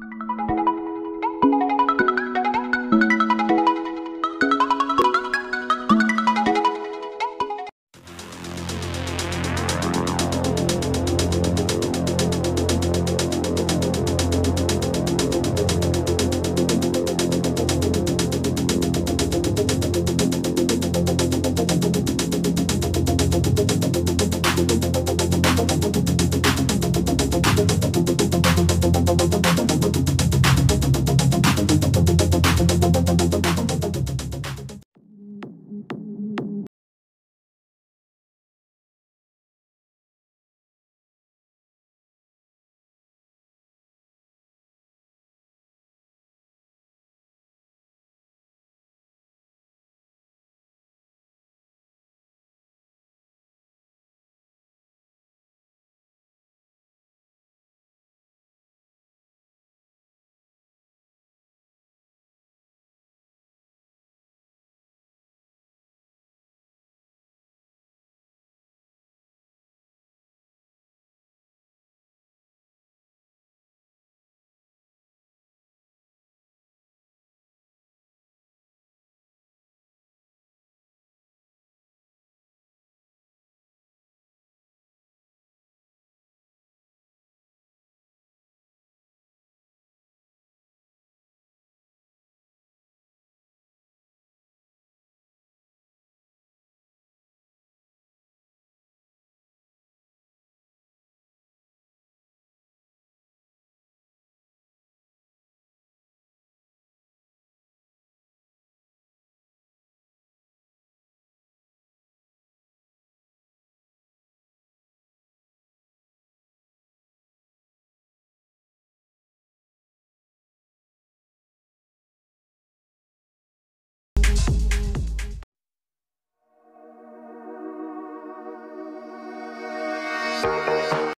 Música